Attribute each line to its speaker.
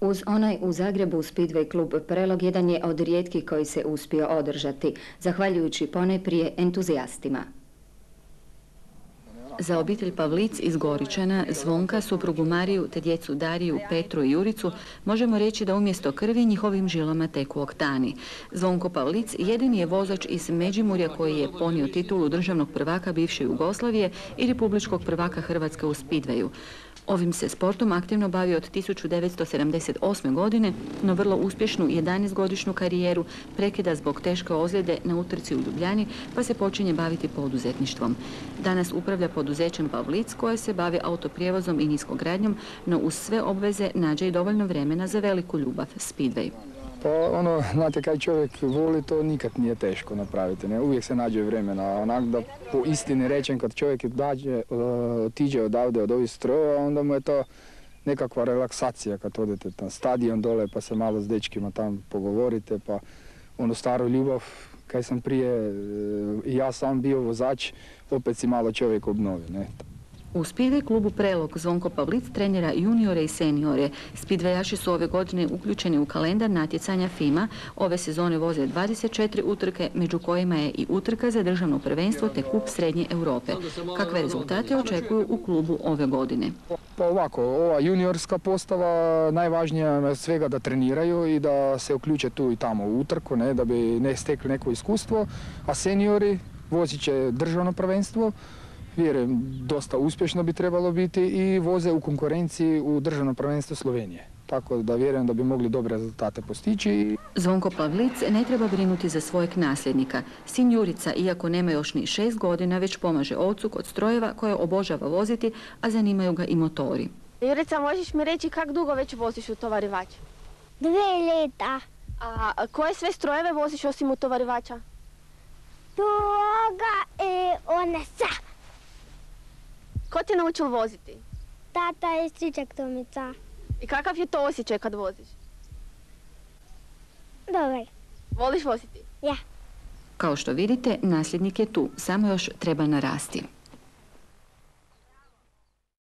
Speaker 1: Uz onaj u Zagrebu Speedway klub Prelog jedan je od rijetkih koji se uspio održati, zahvaljujući ponajprije entuzijastima.
Speaker 2: Za obitelj Pavlic iz Goričana, Zvonka, suprugu Mariju te djecu Dariju, Petru i Juricu možemo reći da umjesto krvi njihovim žilama teku oktani. Zvonko Pavlic jedini je vozač iz Međimurja koji je ponio titulu državnog prvaka bivše Jugoslavije i republičkog prvaka Hrvatske u Speedwayu. Ovim se sportom aktivno bavi od 1978. godine, no vrlo uspješnu 11-godišnju karijeru prekida zbog teške ozljede na utrci u Ljubljani, pa se počinje baviti poduzetništvom. Danas upravlja poduzećem Pavlic koje se bavi autoprijevozom i niskogradnjom, no uz sve obveze nađe i dovoljno vremena za veliku ljubav, Speedway.
Speaker 3: Pa ono, znate, kaj čovjek voli, to nikad nije teško napraviti. Ne? Uvijek se nađe vremena. Onak da po istini rečem, kad čovjek dađe, uh, otiđe odavde od ovih strojeva, onda mu je to nekakva relaksacija kad odete na stadion dole pa se malo s dečkima tam pogovorite, pa ono staru ljubav, kaj sam prije i ja sam bio vozač, opet si malo čovjek obnovi. Ne?
Speaker 2: U Speedway klubu Prelog Zvonko Pavlic trenira juniore i seniore. Speedwayaši su ove godine uključeni u kalendar natjecanja FIMA. Ove sezone voze 24 utrke, među kojima je i utrka za državno prvenstvo te kup Srednje Europe. Kakve rezultate očekuju u klubu ove godine?
Speaker 3: Pa ovako, ova juniorska postava najvažnija je svega da treniraju i da se uključe tu i tamo u utrku, ne, da bi ne stekli neko iskustvo, a seniori vozit će državno prvenstvo, vjerujem, dosta uspješno bi trebalo biti i voze u konkurenciji u državnom prvenstvu Slovenije. Tako da vjerujem da bi mogli dobre rezultate postići.
Speaker 2: Zvonko Pavlic ne treba brinuti za svojeg nasljednika. Sin Jurica, iako nema još ni šest godina, već pomaže ocu kod strojeva koje obožava voziti, a zanimaju ga i motori.
Speaker 4: Jurica, možeš mi reći kak dugo već voziš u tovarivač?
Speaker 5: Dve leta.
Speaker 4: A koje sve strojeve voziš osim u tovarivača?
Speaker 5: Toga i one sa.
Speaker 4: Ko te naučil voziti?
Speaker 5: Tata i stričak Tomica.
Speaker 4: I kakav je to osjećaj kad voziš?
Speaker 5: Dobar.
Speaker 4: Voliš voziti?
Speaker 5: Ja.
Speaker 2: Kao što vidite, nasljednik je tu, samo još treba narasti.